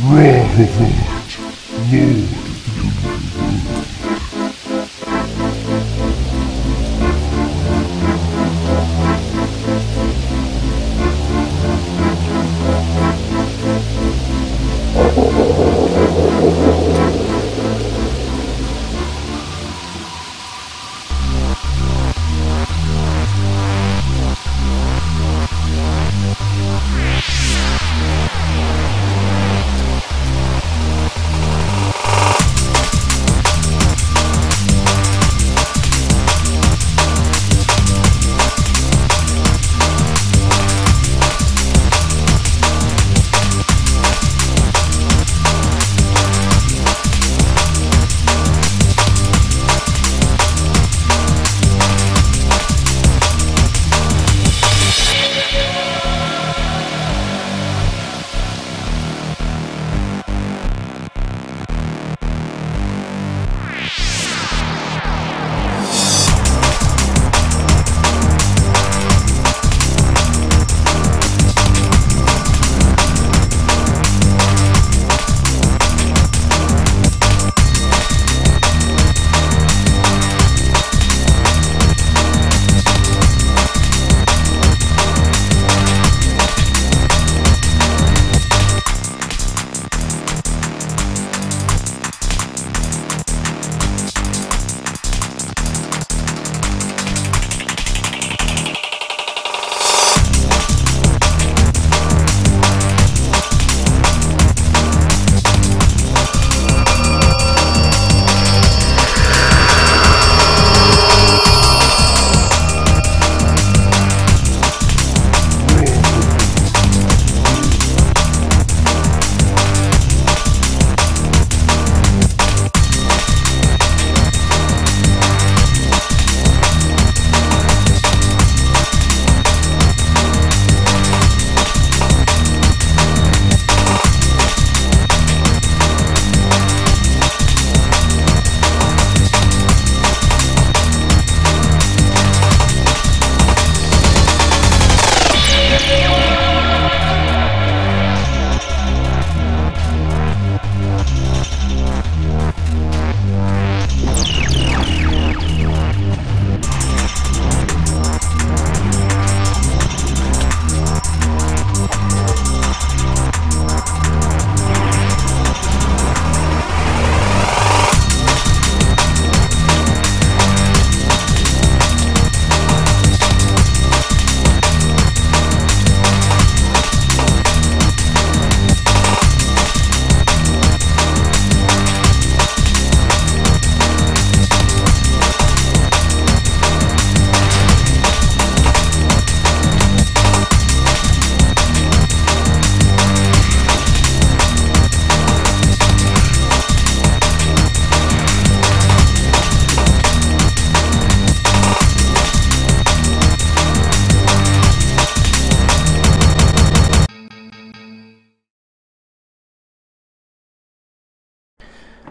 Raw Village.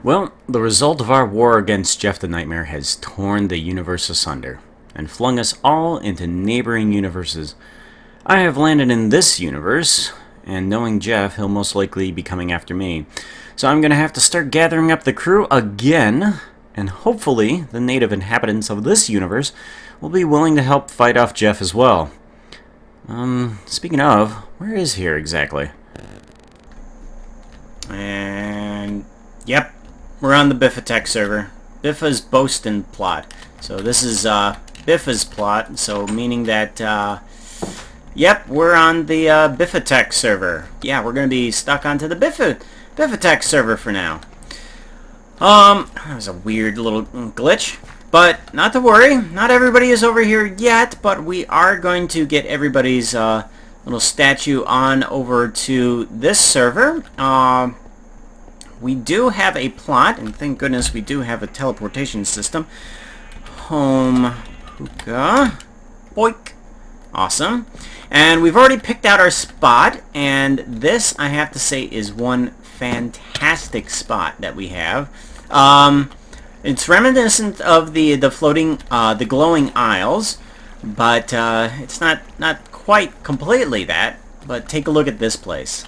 Well, the result of our war against Jeff the Nightmare has torn the universe asunder and flung us all into neighboring universes. I have landed in this universe, and knowing Jeff, he'll most likely be coming after me. So I'm going to have to start gathering up the crew again, and hopefully the native inhabitants of this universe will be willing to help fight off Jeff as well. Um, speaking of, where is here exactly? And, yep, we're on the Biffatech server. Biffa's Boastin plot. So this is uh, Biffa's plot, so meaning that, uh, yep, we're on the uh, Biffatech server. Yeah, we're going to be stuck onto the Biffa, Biffatech server for now. Um, that was a weird little glitch. But not to worry, not everybody is over here yet, but we are going to get everybody's uh, little statue on over to this server. Um, we do have a plot, and thank goodness we do have a teleportation system. Home hookah. Boink. Awesome. And we've already picked out our spot, and this, I have to say, is one fantastic spot that we have. Um, it's reminiscent of the the floating, uh, the glowing isles, but uh, it's not not quite completely that. But take a look at this place.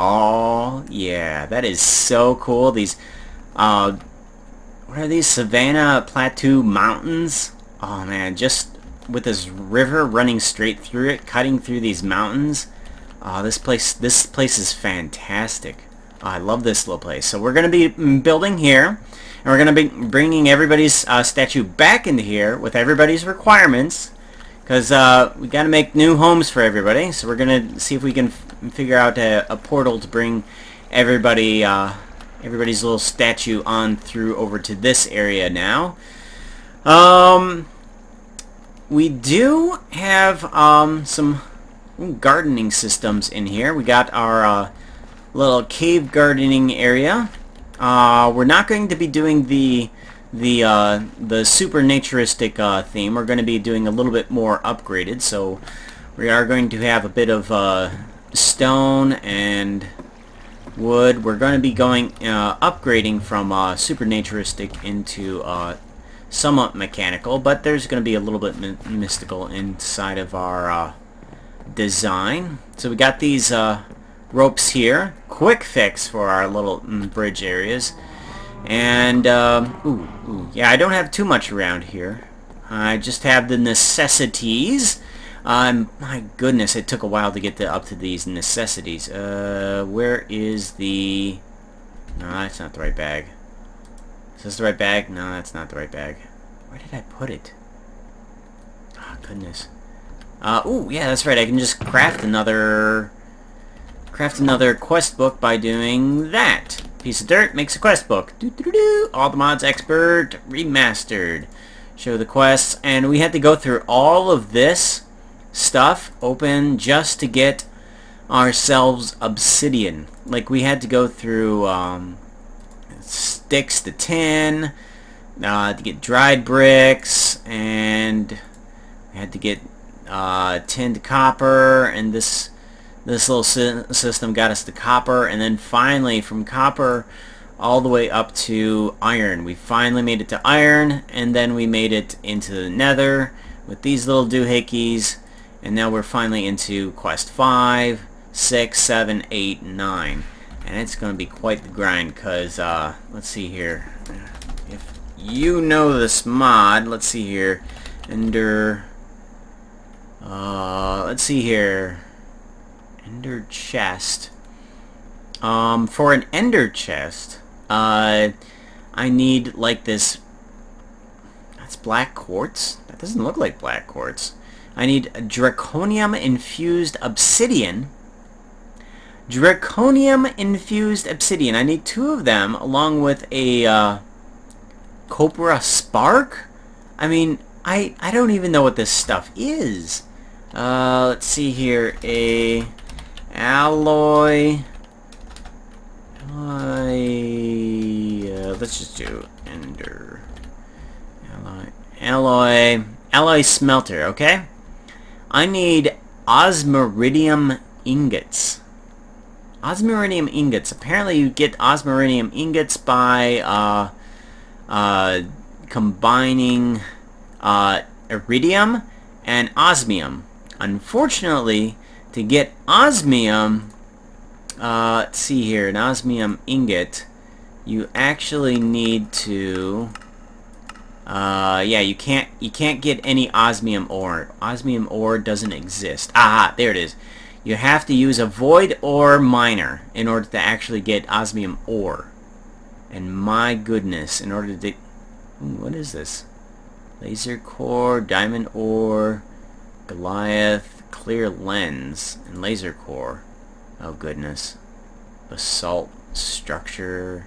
Oh, yeah. That is so cool. These, uh, what are these? Savannah Plateau Mountains? Oh, man. Just with this river running straight through it, cutting through these mountains. Oh, this place, this place is fantastic. Oh, I love this little place. So we're going to be building here. And we're going to be bringing everybody's uh, statue back into here with everybody's requirements. Because uh, we got to make new homes for everybody. So we're going to see if we can figure out a, a, portal to bring everybody, uh, everybody's little statue on through over to this area now. Um, we do have um, some gardening systems in here. We got our uh, little cave gardening area. Uh, we're not going to be doing the the uh, the super naturistic uh, theme. We're going to be doing a little bit more upgraded. So we are going to have a bit of uh, stone and wood. We're going to be going uh, upgrading from uh, super naturistic into somewhat mechanical, but there's going to be a little bit mystical inside of our design. So we got these ropes here. Quick fix for our little mm, bridge areas. And, um, ooh, ooh, yeah, I don't have too much around here. I just have the necessities. Um, my goodness, it took a while to get to, up to these necessities. Uh, where is the... No, that's not the right bag. Is this the right bag? No, that's not the right bag. Where did I put it? Oh, goodness. Uh, ooh, yeah, that's right. I can just craft another Craft another quest book by doing that. Piece of dirt makes a quest book. Doo -doo -doo All the mods expert remastered. Show the quests, and we had to go through all of this stuff open just to get ourselves obsidian. Like we had to go through um, sticks to tin, uh, to get dried bricks, and we had to get uh, tin to copper, and this this little system got us to copper, and then finally from copper all the way up to iron. We finally made it to iron, and then we made it into the nether with these little doohickeys, and now we're finally into quest 5, 6, 7, 8, 9. And it's going to be quite the grind, because, uh, let's see here. If you know this mod, let's see here. Ender... Uh, let's see here. Ender chest. Um, for an ender chest, uh, I need like this. That's black quartz. That doesn't look like black quartz. I need draconium infused obsidian. Draconium infused obsidian. I need two of them along with a uh, copra spark. I mean, I I don't even know what this stuff is. Uh, let's see here. A alloy. Alloy. Uh, let's just do ender. Alloy. Alloy. Alloy smelter. Okay. I need osmiridium ingots. Osmiridium ingots. Apparently, you get osmiridium ingots by uh, uh, combining uh, iridium and osmium. Unfortunately, to get osmium, uh, let's see here, an osmium ingot, you actually need to, uh, yeah, you can't, you can't get any osmium ore. Osmium ore doesn't exist. Aha, there it is. You have to use a void ore miner in order to actually get osmium ore. And my goodness, in order to... Ooh, what is this? Laser core, diamond ore, Goliath, clear lens and laser core. Oh goodness. Basalt structure.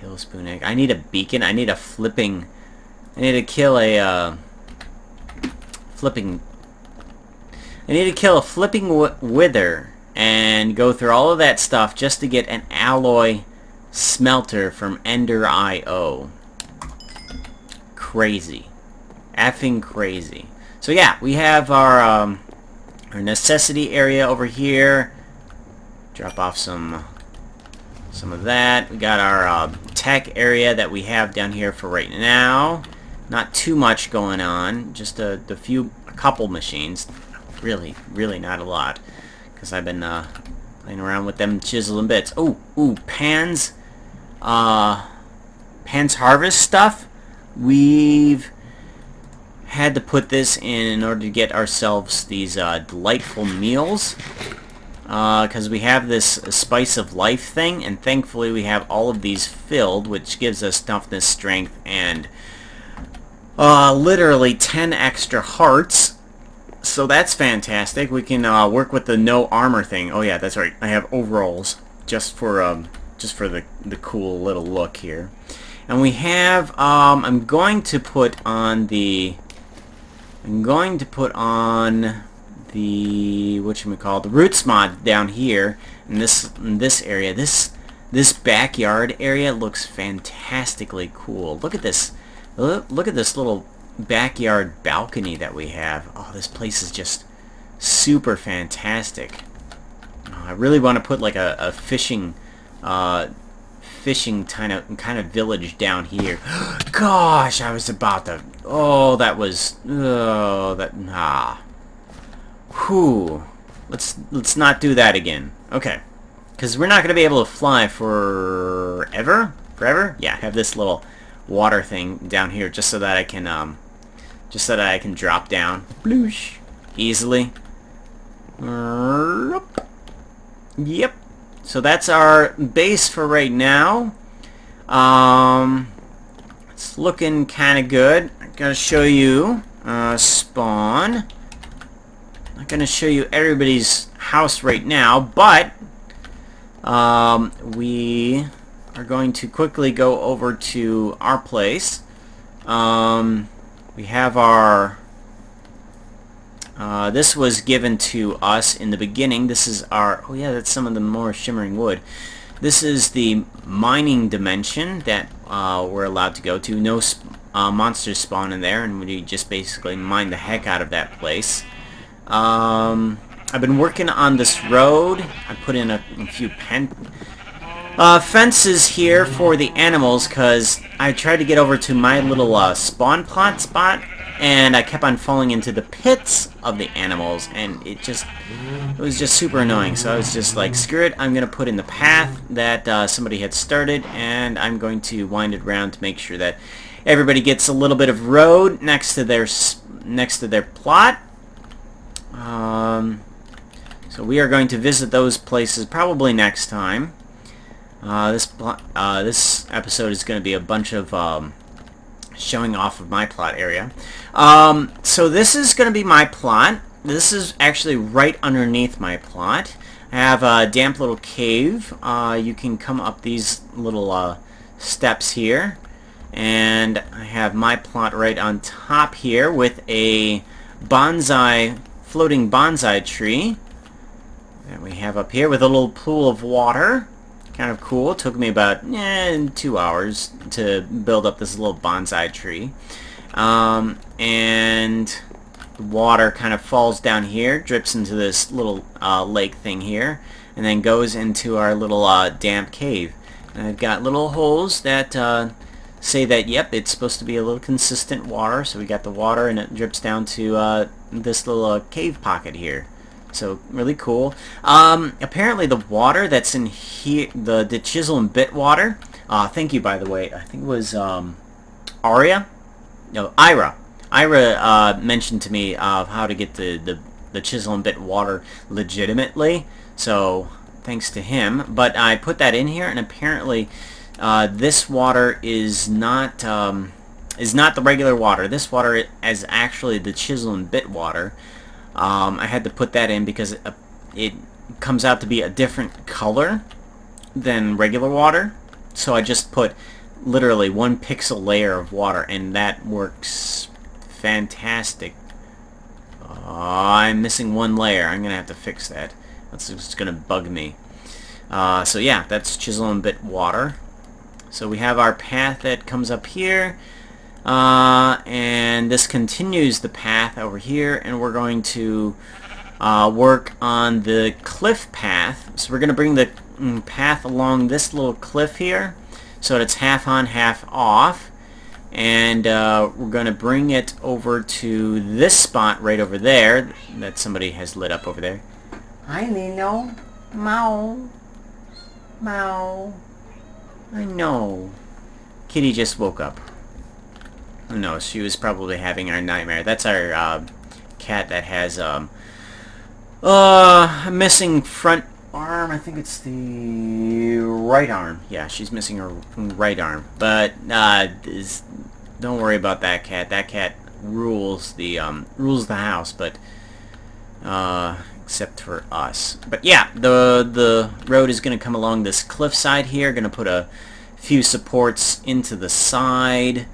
Tailspoon egg. I need a beacon. I need a flipping... I need to kill a, uh, Flipping... I need to kill a flipping wither and go through all of that stuff just to get an alloy smelter from Ender IO. Crazy. Effing crazy. So yeah, we have our um, our necessity area over here. Drop off some some of that. We got our uh, tech area that we have down here for right now. Not too much going on. Just a, a few, a couple machines. Really, really not a lot. Because I've been, uh, Playing around with them chisel and bits. Oh, ooh, Pam's, uh, Pam's Harvest stuff. We've had to put this in in order to get ourselves these uh, delightful meals. Because uh, we have this spice of life thing and thankfully we have all of these filled which gives us toughness strength and uh, literally 10 extra hearts. So that's fantastic. We can uh, work with the no armor thing. Oh yeah that's right. I have overalls just for um, just for the, the cool little look here. And we have um, I'm going to put on the I'm going to put on the what should we call the roots mod down here in this in this area. This this backyard area looks fantastically cool. Look at this. Look, at this little backyard balcony that we have. Oh, this place is just super fantastic. Oh, I really want to put like a, a fishing uh, fishing kind of kind of village down here. Gosh, I was about to. Oh, that was. Oh, that. Ah. Whew. Let's let's not do that again. Okay. Because we're not going to be able to fly forever. Forever? Yeah. Have this little water thing down here just so that I can um, just so that I can drop down. Bloosh. Easily. Yep. So that's our base for right now. Um, it's looking kind of good. I'm going to show you uh, spawn. I'm not going to show you everybody's house right now, but um, we are going to quickly go over to our place. Um, we have our uh, this was given to us in the beginning. This is our... Oh yeah, that's some of the more shimmering wood. This is the mining dimension that uh, we're allowed to go to. No uh, monsters spawn in there, and we just basically mine the heck out of that place. Um, I've been working on this road. I put in a, a few pen... Uh, fences here for the animals because I tried to get over to my little uh, spawn plot spot and I kept on falling into the pits of the animals, and it just, it was just super annoying. So I was just like, screw it, I'm going to put in the path that uh, somebody had started, and I'm going to wind it around to make sure that everybody gets a little bit of road next to their, next to their plot. Um, so we are going to visit those places probably next time. Uh, this uh, this episode is going to be a bunch of um, showing off of my plot area. Um, so this is going to be my plot. This is actually right underneath my plot. I have a damp little cave. Uh, you can come up these little uh, steps here. And I have my plot right on top here with a bonsai, floating bonsai tree that we have up here with a little pool of water kind of cool. It took me about eh, two hours to build up this little bonsai tree. Um, and the water kind of falls down here, drips into this little uh, lake thing here, and then goes into our little uh, damp cave. And I've got little holes that uh, say that, yep, it's supposed to be a little consistent water. So we got the water and it drips down to uh, this little uh, cave pocket here. So really cool. Um, apparently the water that's in here, the, the chisel and bit water, uh, thank you by the way, I think it was um, Aria? No, Ira. Ira uh, mentioned to me uh, how to get the, the, the chisel and bit water legitimately, so thanks to him. But I put that in here and apparently uh, this water is not... Um, is not the regular water. This water is actually the chisel and bit water. Um, I had to put that in because it, uh, it comes out to be a different color than regular water. So I just put literally one pixel layer of water and that works fantastic. Uh, I'm missing one layer. I'm going to have to fix that. That's just going to bug me. Uh, so yeah, that's chisel and bit water. So we have our path that comes up here. Uh, and this continues the path over here, and we're going to uh, work on the cliff path. So we're going to bring the mm, path along this little cliff here, so it's half on, half off. And uh, we're going to bring it over to this spot right over there that somebody has lit up over there. Hi, Nino. Mow. Mow. I know. Kitty just woke up. Who knows? She was probably having our nightmare. That's our uh, cat that has um, uh, a missing front arm. I think it's the right arm. Yeah, she's missing her right arm. But uh, don't worry about that cat. That cat rules the um, rules the house. But uh, except for us. But yeah, the the road is going to come along this cliffside here. Going to put a few supports into the side.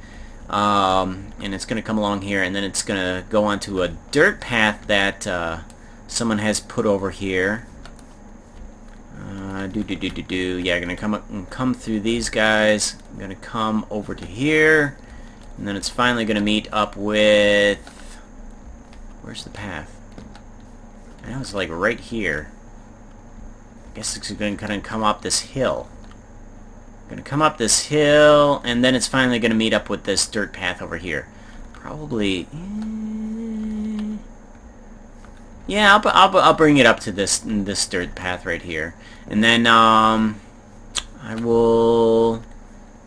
Um, and it's going to come along here, and then it's going to go onto a dirt path that uh, someone has put over here. Uh, do do do do do. Yeah, I'm gonna come up and come through these guys. I'm gonna come over to here, and then it's finally gonna meet up with. Where's the path? I know it's like right here. I guess it's gonna kind of come up this hill. Gonna come up this hill, and then it's finally gonna meet up with this dirt path over here. Probably. Eh, yeah, I'll, I'll, I'll bring it up to this this dirt path right here. And then um, I will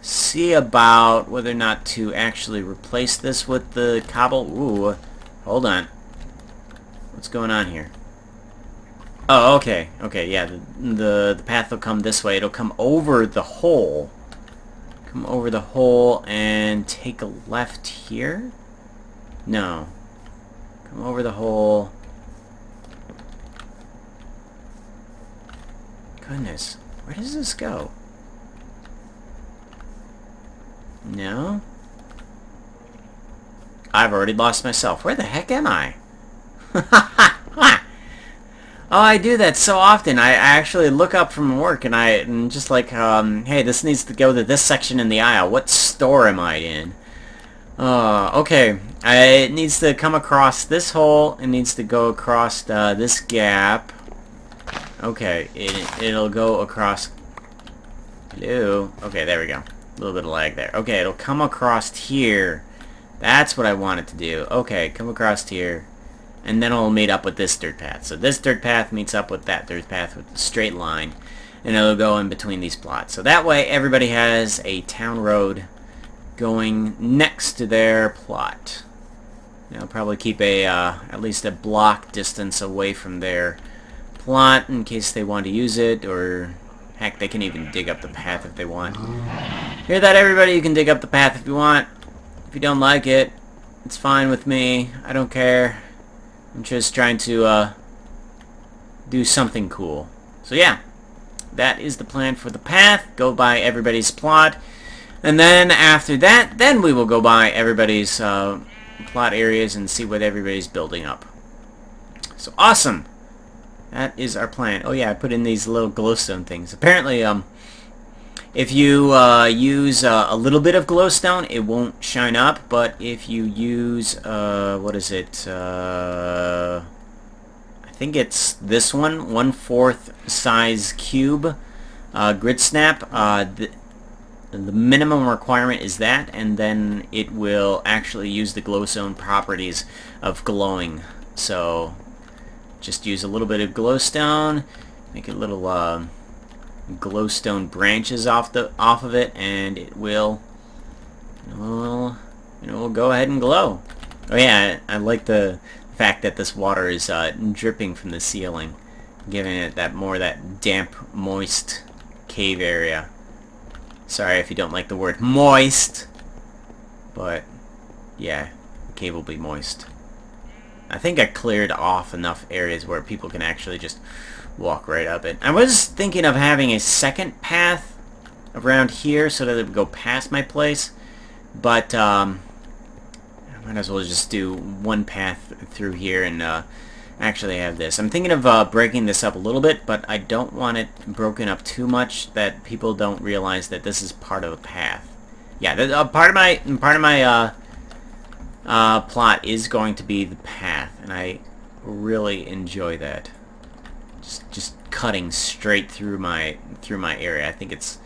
see about whether or not to actually replace this with the cobble. Ooh, hold on. What's going on here? Oh, okay. Okay, yeah, the, the, the path will come this way. It'll come over the hole. Come over the hole and take a left here? No. Come over the hole. Goodness, where does this go? No? I've already lost myself. Where the heck am I? Oh, I do that so often. I actually look up from work and I and just like, um, hey, this needs to go to this section in the aisle. What store am I in? Uh, okay. I, it needs to come across this hole. It needs to go across uh, this gap. Okay, it, it'll go across... Hello? Okay, there we go. A little bit of lag there. Okay, it'll come across here. That's what I want it to do. Okay, come across here and then it'll meet up with this dirt path. So this dirt path meets up with that dirt path with a straight line, and it'll go in between these plots. So that way everybody has a town road going next to their plot. They'll probably keep a uh, at least a block distance away from their plot in case they want to use it, or heck, they can even dig up the path if they want. Hear that, everybody? You can dig up the path if you want. If you don't like it, it's fine with me. I don't care. I'm just trying to uh, do something cool. So yeah, that is the plan for the path. Go by everybody's plot. And then after that, then we will go by everybody's uh, plot areas and see what everybody's building up. So awesome! That is our plan. Oh yeah, I put in these little glowstone things. Apparently, um, if you uh, use uh, a little bit of glowstone, it won't shine up, but if you use, uh, what is it, uh, I think it's this one, one-fourth size cube uh, grid snap, uh, the, the minimum requirement is that, and then it will actually use the glowstone properties of glowing. So, just use a little bit of glowstone, make it a little, glowstone branches off the off of it, and it will, it will, it will go ahead and glow. Oh yeah, I, I like the fact that this water is uh, dripping from the ceiling, giving it that more that damp, moist cave area. Sorry if you don't like the word moist, but yeah, the cave will be moist. I think I cleared off enough areas where people can actually just walk right up it. I was thinking of having a second path around here so that it would go past my place, but um, I might as well just do one path through here and uh, actually have this. I'm thinking of uh, breaking this up a little bit, but I don't want it broken up too much that people don't realize that this is part of a path. Yeah, the, uh, part of my part of my uh, uh, plot is going to be the path, and I really enjoy that just, just cutting straight through my through my area. I think it's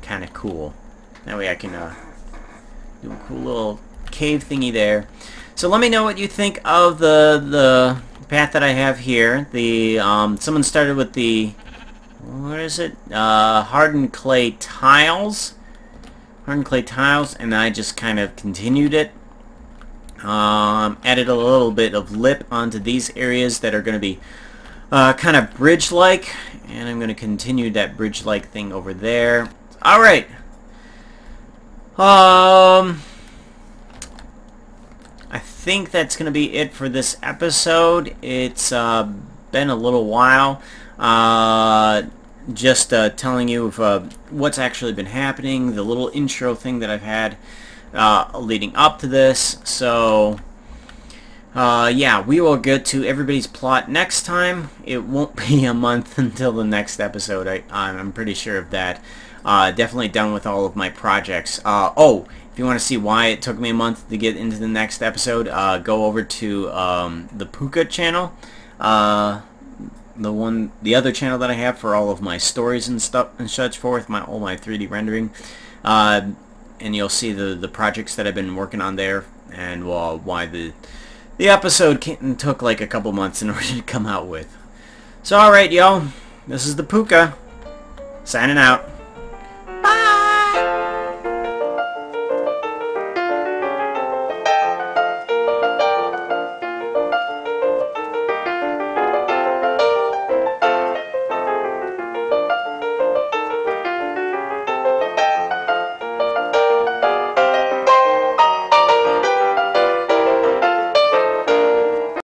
kind of cool. That way I can uh, do a cool little cave thingy there. So let me know what you think of the the path that I have here. The um, Someone started with the... What is it? Uh, hardened clay tiles. Hardened clay tiles, and I just kind of continued it. Um, added a little bit of lip onto these areas that are going to be uh, kind of bridge-like. And I'm going to continue that bridge-like thing over there. Alright. Um, I think that's going to be it for this episode. It's uh, been a little while. Uh, just uh, telling you of uh, what's actually been happening, the little intro thing that I've had uh, leading up to this. So, uh, yeah, we will get to everybody's plot next time. It won't be a month until the next episode. I, I'm pretty sure of that. Uh, definitely done with all of my projects. Uh, oh, if you want to see why it took me a month to get into the next episode, uh, go over to um, the Pooka channel. Uh, the one, the other channel that I have for all of my stories and stuff and such forth, my all my 3D rendering. Uh, and you'll see the the projects that I've been working on there and why the the episode took like a couple months in order to come out with. So alright y'all, this is the Pooka, signing out.